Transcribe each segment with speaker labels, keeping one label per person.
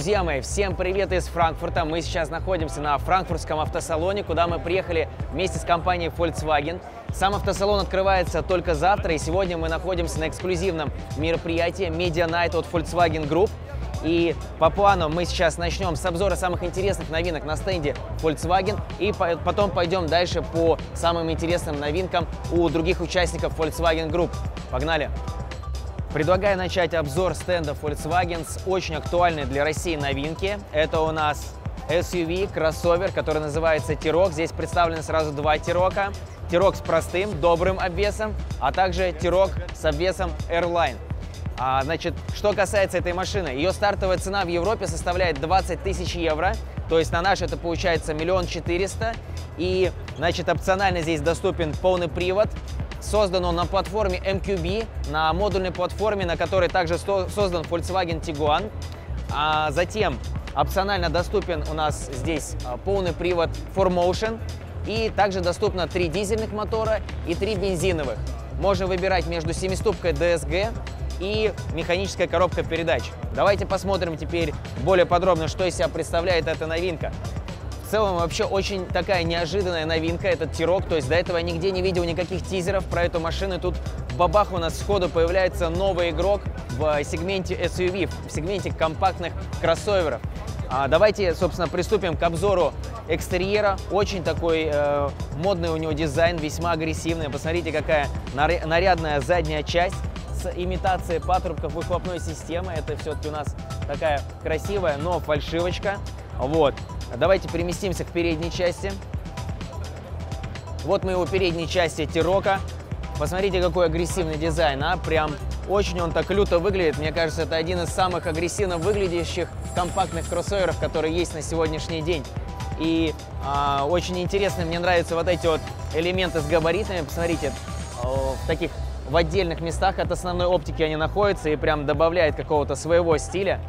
Speaker 1: Друзья мои, всем привет из Франкфурта. Мы сейчас находимся на франкфуртском автосалоне, куда мы приехали вместе с компанией Volkswagen. Сам автосалон открывается только завтра, и сегодня мы находимся на эксклюзивном мероприятии Media Night от Volkswagen Group. И по плану мы сейчас начнем с обзора самых интересных новинок на стенде Volkswagen, и потом пойдем дальше по самым интересным новинкам у других участников Volkswagen Group. Погнали! Предлагаю начать обзор стенда Volkswagen с очень актуальной для России новинки. Это у нас SUV, кроссовер, который называется Тирок. Здесь представлены сразу два Тирока. Тирок с простым, добрым обвесом, а также Тирок с обвесом Airline. А, значит, что касается этой машины, ее стартовая цена в Европе составляет 20 тысяч евро, то есть на наш это получается миллион четыреста. И, значит, опционально здесь доступен полный привод, Создан он на платформе MQB, на модульной платформе, на которой также создан Volkswagen Tiguan. А затем опционально доступен у нас здесь а, полный привод 4Motion. И также доступно три дизельных мотора и три бензиновых. Можно выбирать между семиступкой DSG и механическая коробка передач. Давайте посмотрим теперь более подробно, что из себя представляет эта новинка. В целом вообще очень такая неожиданная новинка, этот Тирок. То есть до этого я нигде не видел никаких тизеров про эту машину. Тут в бабах у нас сходу появляется новый игрок в сегменте SUV, в сегменте компактных кроссоверов. А давайте, собственно, приступим к обзору экстерьера. Очень такой э, модный у него дизайн, весьма агрессивный. Посмотрите, какая нарядная задняя часть с имитацией патрубков выхлопной системы. Это все-таки у нас такая красивая, но фальшивочка. Вот. Давайте переместимся к передней части. Вот мы у передней части Тирока. Посмотрите, какой агрессивный дизайн, а? Прям очень он так люто выглядит. Мне кажется, это один из самых агрессивно выглядящих компактных кроссоверов, которые есть на сегодняшний день. И а, очень интересно, мне нравятся вот эти вот элементы с габаритами. Посмотрите, в таких в отдельных местах от основной оптики они находятся и прям добавляет какого-то своего стиля.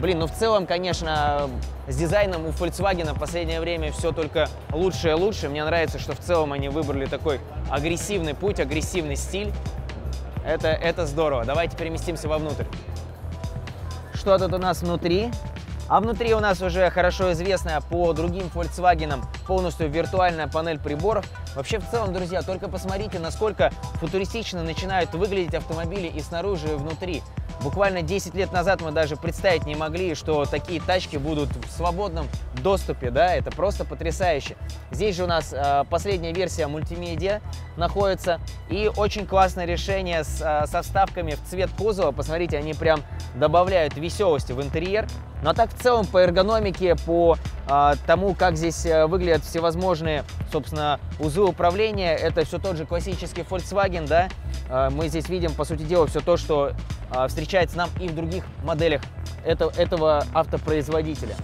Speaker 1: Блин, ну в целом, конечно, с дизайном у Volkswagen в последнее время все только лучше и лучше. Мне нравится, что в целом они выбрали такой агрессивный путь, агрессивный стиль. Это, это здорово. Давайте переместимся вовнутрь. Что тут у нас внутри? А внутри у нас уже хорошо известная по другим Volkswagen полностью виртуальная панель приборов. Вообще, в целом, друзья, только посмотрите, насколько футуристично начинают выглядеть автомобили и снаружи, и внутри. Буквально 10 лет назад мы даже представить не могли, что такие тачки будут в свободном доступе, да, это просто потрясающе. Здесь же у нас э, последняя версия мультимедиа находится и очень классное решение с, э, со вставками в цвет кузова. Посмотрите, они прям добавляют веселости в интерьер. Но так в целом по эргономике, по э, тому, как здесь э, выглядят всевозможные, собственно, узлы управления, это все тот же классический Volkswagen, да. Э, мы здесь видим, по сути дела, все то, что а, встречается нам и в других моделях этого, этого автопроизводителя.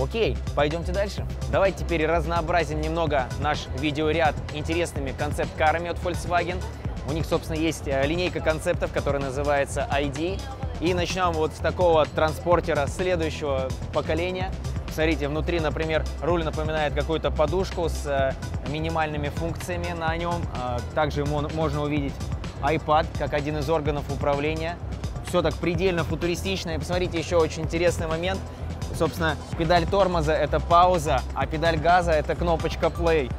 Speaker 1: Окей, пойдемте дальше. Давайте теперь разнообразим немного наш видеоряд интересными концепт-карами от Volkswagen. У них, собственно, есть э, линейка концептов, которая называется ID. И начнем вот с такого транспортера следующего поколения. Смотрите, внутри, например, руль напоминает какую-то подушку с э, минимальными функциями на нем. А, также можно увидеть iPad как один из органов управления. Все так предельно футуристично. И посмотрите, еще очень интересный момент. Собственно, педаль тормоза – это пауза, а педаль газа – это кнопочка play.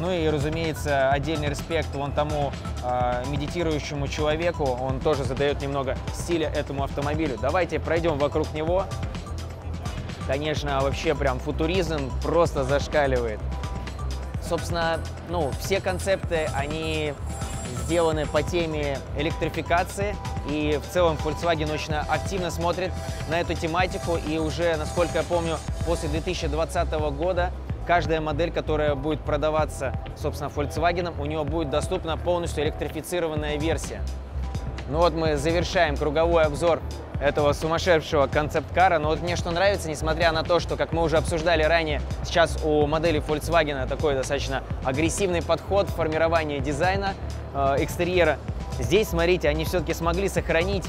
Speaker 1: Ну и, разумеется, отдельный респект вон тому э, медитирующему человеку. Он тоже задает немного стиля этому автомобилю. Давайте пройдем вокруг него. Конечно, вообще прям футуризм просто зашкаливает. Собственно, ну, все концепты, они сделаны по теме электрификации. И в целом Volkswagen очень активно смотрит на эту тематику. И уже, насколько я помню, после 2020 года каждая модель, которая будет продаваться, собственно, Volkswagen, у нее будет доступна полностью электрифицированная версия. Ну вот мы завершаем круговой обзор этого сумасшедшего концепт-кара. Но вот мне что нравится, несмотря на то, что, как мы уже обсуждали ранее, сейчас у модели Volkswagen такой достаточно агрессивный подход в формировании дизайна э, экстерьера. Здесь, смотрите, они все-таки смогли сохранить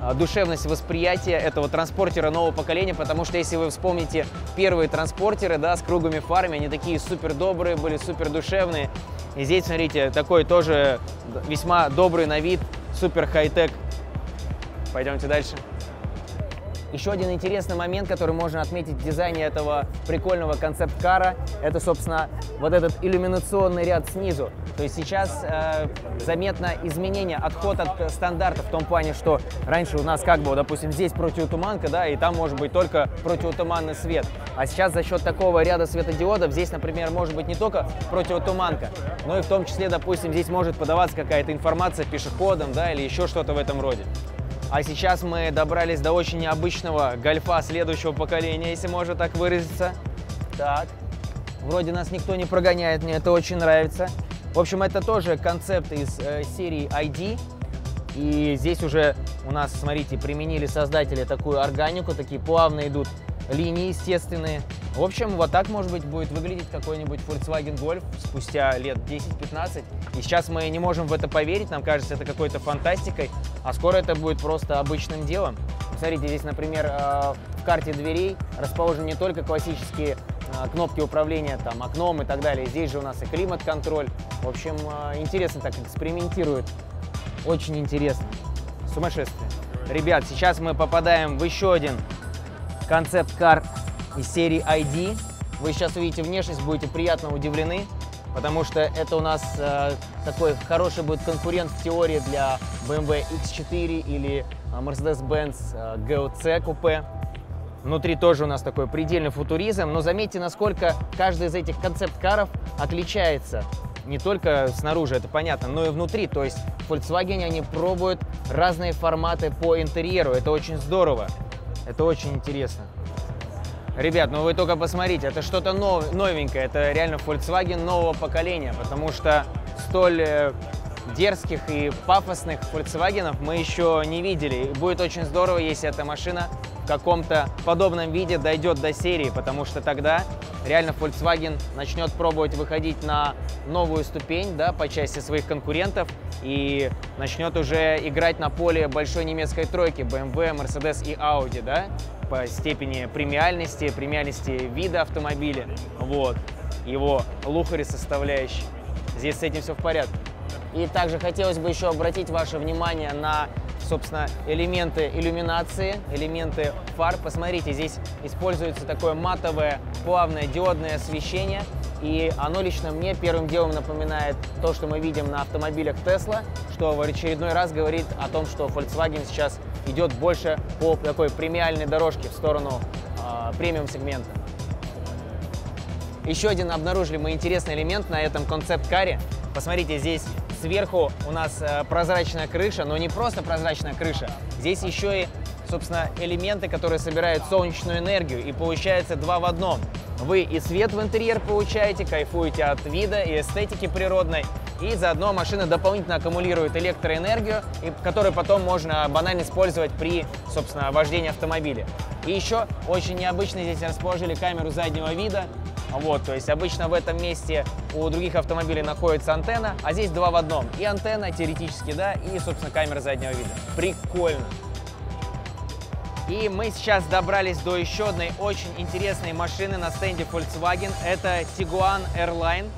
Speaker 1: э, душевность восприятия этого транспортера нового поколения, потому что если вы вспомните первые транспортеры, да, с круглыми фарами, они такие супер добрые были, супер душевные. И здесь, смотрите, такой тоже весьма добрый на вид, супер хай-тек. Пойдемте дальше. Еще один интересный момент, который можно отметить в дизайне этого прикольного концепт-кара, это, собственно, вот этот иллюминационный ряд снизу. То есть сейчас э, заметно изменение, отход от стандартов в том плане, что раньше у нас как бы, допустим, здесь противотуманка, да, и там может быть только противотуманный свет. А сейчас за счет такого ряда светодиодов здесь, например, может быть не только противотуманка, но и в том числе, допустим, здесь может подаваться какая-то информация пешеходам, да, или еще что-то в этом роде. А сейчас мы добрались до очень необычного гольфа следующего поколения, если можно так выразиться. Так, вроде нас никто не прогоняет, мне это очень нравится. В общем, это тоже концепт из э, серии ID. И здесь уже у нас, смотрите, применили создатели такую органику, такие плавно идут линии естественные. В общем, вот так, может быть, будет выглядеть какой-нибудь Volkswagen Golf спустя лет 10-15. И сейчас мы не можем в это поверить, нам кажется это какой-то фантастикой, а скоро это будет просто обычным делом. Смотрите, здесь, например, э, в карте дверей расположены не только классические кнопки управления там, окном и так далее. Здесь же у нас и климат-контроль. В общем, э, интересно так экспериментируют. Очень интересно. Сумасшествие. Ребят, сейчас мы попадаем в еще один концепт-кар из серии ID. Вы сейчас увидите внешность, будете приятно удивлены, потому что это у нас э, такой хороший будет конкурент в теории для BMW X4 или Mercedes-Benz GLC купе. Внутри тоже у нас такой предельный футуризм, но заметьте, насколько каждый из этих концепт-каров отличается. Не только снаружи, это понятно, но и внутри. То есть в Volkswagen они пробуют разные форматы по интерьеру. Это очень здорово. Это очень интересно. Ребят, ну вы только посмотрите, это что-то нов, новенькое, это реально Volkswagen нового поколения, потому что столь э, дерзких и пафосных Volkswagen мы еще не видели. И будет очень здорово, если эта машина каком-то подобном виде дойдет до серии, потому что тогда реально Volkswagen начнет пробовать выходить на новую ступень да, по части своих конкурентов и начнет уже играть на поле большой немецкой тройки BMW, Mercedes и Audi. Да? по степени премиальности, премиальности вида автомобиля, вот, его лухари составляющие. Здесь с этим все в порядке. И также хотелось бы еще обратить ваше внимание на, собственно, элементы иллюминации, элементы фар. Посмотрите, здесь используется такое матовое плавное диодное освещение, и оно лично мне первым делом напоминает то, что мы видим на автомобилях Tesla, что в очередной раз говорит о том, что Volkswagen сейчас идет больше по такой премиальной дорожке в сторону э, премиум-сегмента. Еще один обнаружили мы интересный элемент на этом концепт-каре. Посмотрите, здесь сверху у нас э, прозрачная крыша, но не просто прозрачная крыша. Здесь еще и, собственно, элементы, которые собирают солнечную энергию. И получается два в одном. Вы и свет в интерьер получаете, кайфуете от вида и эстетики природной, и заодно машина дополнительно аккумулирует электроэнергию, которую потом можно банально использовать при, собственно, вождении автомобиля. И еще очень необычно здесь расположили камеру заднего вида, вот, то есть обычно в этом месте у других автомобилей находится антенна, а здесь два в одном. И антенна теоретически, да, и, собственно, камера заднего вида. Прикольно. И мы сейчас добрались до еще одной очень интересной машины на стенде Volkswagen. Это Tiguan Airline.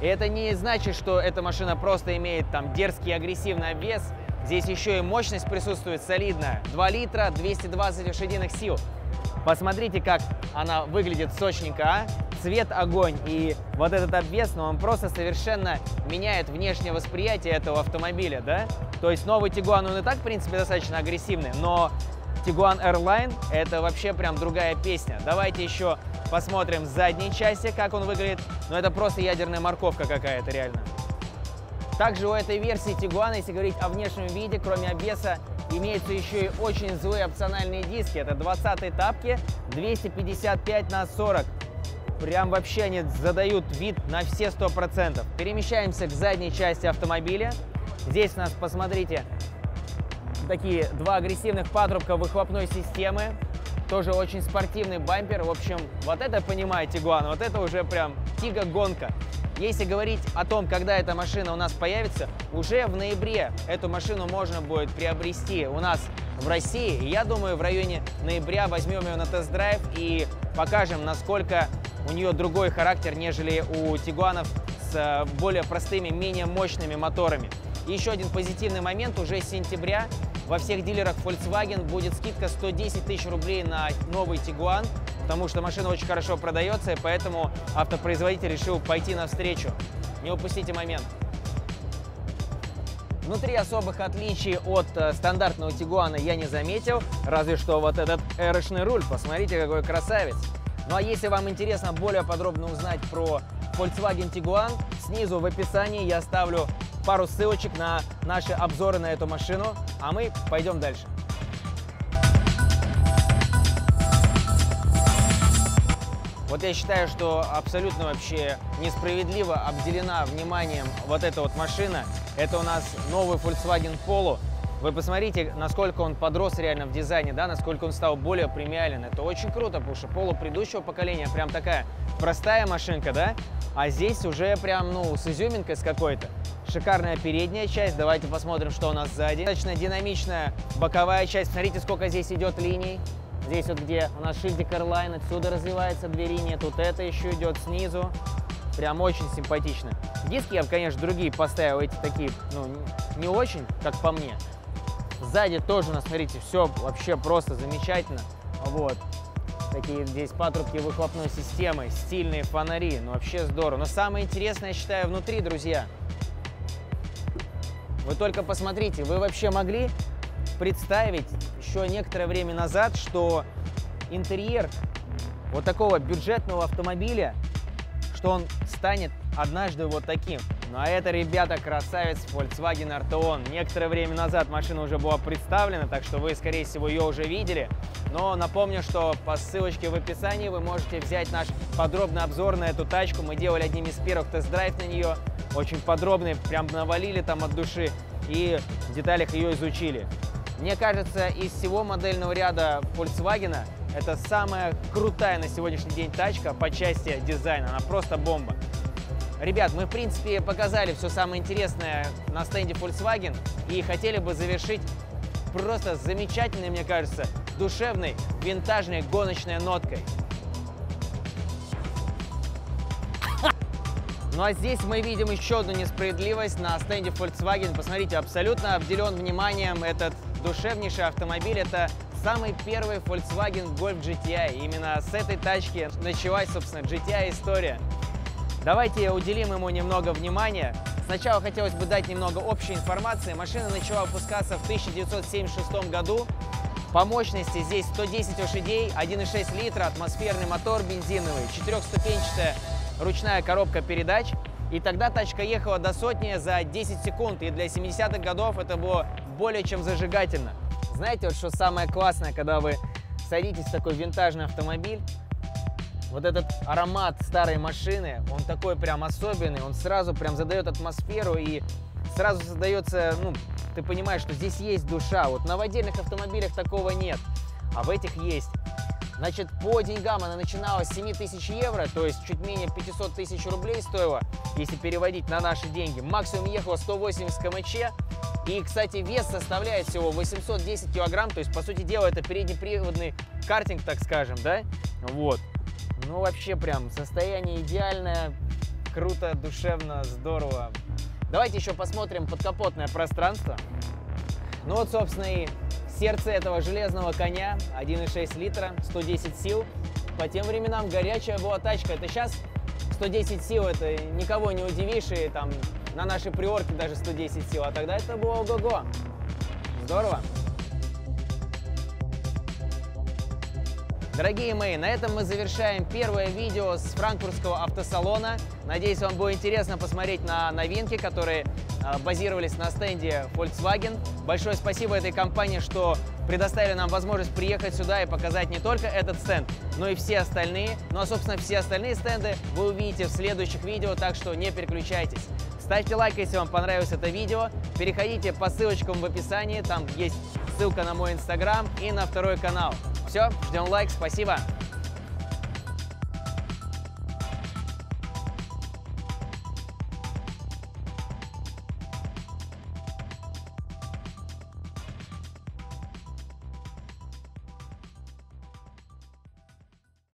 Speaker 1: И это не значит, что эта машина просто имеет там дерзкий агрессивный обвес. Здесь еще и мощность присутствует солидная. 2 литра, 220 лошадиных сил. Посмотрите, как она выглядит сочненько, а? Цвет огонь. И вот этот обвес, ну он просто совершенно меняет внешнее восприятие этого автомобиля, да? То есть новый Тигуан, он и так, в принципе, достаточно агрессивный, но Tiguan Airline — это вообще прям другая песня. Давайте еще посмотрим задней части, как он выглядит. Но это просто ядерная морковка какая-то реально. Также у этой версии Tiguan, если говорить о внешнем виде, кроме обвеса, имеются еще и очень злые опциональные диски. Это 20 тапки, 255 на 40. Прям вообще они задают вид на все 100%. Перемещаемся к задней части автомобиля. Здесь у нас, посмотрите, такие два агрессивных патрубка выхлопной системы. Тоже очень спортивный бампер. В общем, вот это, понимаете, Тигуан, вот это уже прям тига-гонка. Если говорить о том, когда эта машина у нас появится, уже в ноябре эту машину можно будет приобрести у нас в России. Я думаю, в районе ноября возьмем ее на тест-драйв и покажем, насколько у нее другой характер, нежели у Тигуанов с э, более простыми, менее мощными моторами. Еще один позитивный момент, уже с сентября во всех дилерах Volkswagen будет скидка 110 тысяч рублей на новый Tiguan, потому что машина очень хорошо продается, и поэтому автопроизводитель решил пойти навстречу. Не упустите момент. Внутри особых отличий от э, стандартного Тигуана я не заметил, разве что вот этот эрочный руль, посмотрите, какой красавец. Ну а если вам интересно более подробно узнать про Volkswagen Tiguan, снизу в описании я оставлю пару ссылочек на наши обзоры на эту машину, а мы пойдем дальше. Вот я считаю, что абсолютно вообще несправедливо обделена вниманием вот эта вот машина. Это у нас новый Volkswagen Polo. Вы посмотрите, насколько он подрос реально в дизайне, да, насколько он стал более премиален. Это очень круто, потому что Polo предыдущего поколения прям такая простая машинка, да, а здесь уже прям, ну, с изюминкой с какой-то. Шикарная передняя часть. Давайте посмотрим, что у нас сзади. Достаточно динамичная боковая часть. Смотрите, сколько здесь идет линий. Здесь вот где у нас шильдик Airline, отсюда развивается две линии, тут это еще идет снизу. Прям очень симпатично. Диски я конечно, другие поставил, эти такие, ну, не очень, как по мне. Сзади тоже, у смотрите, все вообще просто замечательно. Вот. Такие здесь патрубки выхлопной системы, стильные фонари, ну вообще здорово. Но самое интересное, я считаю, внутри, друзья. Вы только посмотрите, вы вообще могли представить еще некоторое время назад, что интерьер вот такого бюджетного автомобиля, что он станет однажды вот таким. Ну а это, ребята, красавец Volkswagen Arteon. Некоторое время назад машина уже была представлена, так что вы, скорее всего, ее уже видели. Но напомню, что по ссылочке в описании вы можете взять наш подробный обзор на эту тачку. Мы делали одним из первых тест-драйв на нее. Очень подробный, прям навалили там от души и в деталях ее изучили. Мне кажется, из всего модельного ряда Volkswagen это самая крутая на сегодняшний день тачка по части дизайна. Она просто бомба. Ребят, мы, в принципе, показали все самое интересное на стенде Volkswagen и хотели бы завершить просто замечательной, мне кажется, душевной, винтажной гоночной ноткой. Ну а здесь мы видим еще одну несправедливость на стенде Volkswagen. Посмотрите, абсолютно обделен вниманием этот душевнейший автомобиль. Это самый первый Volkswagen Golf GTI. Именно с этой тачки началась, собственно, GTI история. Давайте уделим ему немного внимания. Сначала хотелось бы дать немного общей информации. Машина начала выпускаться в 1976 году. По мощности здесь 110 лошадей, 1,6 литра, атмосферный мотор бензиновый, четырехступенчатая ручная коробка передач. И тогда тачка ехала до сотни за 10 секунд, и для 70-х годов это было более чем зажигательно. Знаете, вот что самое классное, когда вы садитесь в такой винтажный автомобиль, вот этот аромат старой машины, он такой прям особенный, он сразу прям задает атмосферу и сразу создается, ну, ты понимаешь, что здесь есть душа. Вот на отдельных автомобилях такого нет, а в этих есть. Значит, по деньгам она начиналась с 7 тысяч евро, то есть чуть менее 500 тысяч рублей стоила, если переводить на наши деньги. Максимум ехала 180 км. И, кстати, вес составляет всего 810 килограмм, то есть, по сути дела, это переднеприводный картинг, так скажем, да? Вот. Ну, вообще прям состояние идеальное, круто, душевно, здорово. Давайте еще посмотрим подкапотное пространство. Ну вот, собственно, и сердце этого железного коня, 1,6 литра, 110 сил. По тем временам горячая была тачка. Это сейчас 110 сил, это никого не удивишь, и там на нашей приорке даже 110 сил, а тогда это было ого-го. Здорово. Дорогие мои, на этом мы завершаем первое видео с франкфуртского автосалона. Надеюсь, вам было интересно посмотреть на новинки, которые базировались на стенде Volkswagen. Большое спасибо этой компании, что предоставили нам возможность приехать сюда и показать не только этот стенд, но и все остальные. Ну а, собственно, все остальные стенды вы увидите в следующих видео, так что не переключайтесь. Ставьте лайк, если вам понравилось это видео. Переходите по ссылочкам в описании, там есть ссылка на мой инстаграм и на второй канал. Все, ждем лайк, спасибо.